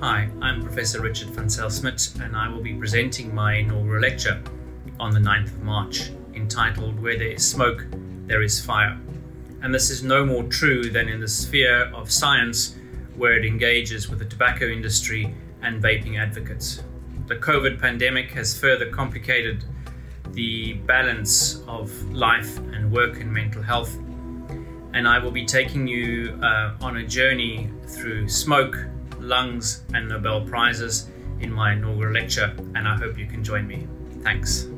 Hi, I'm Professor Richard van Zyl-Smit and I will be presenting my inaugural lecture on the 9th of March entitled Where There is Smoke, There is Fire. And this is no more true than in the sphere of science where it engages with the tobacco industry and vaping advocates. The COVID pandemic has further complicated the balance of life and work and mental health. And I will be taking you uh, on a journey through smoke, lungs, and Nobel Prizes in my inaugural lecture, and I hope you can join me. Thanks.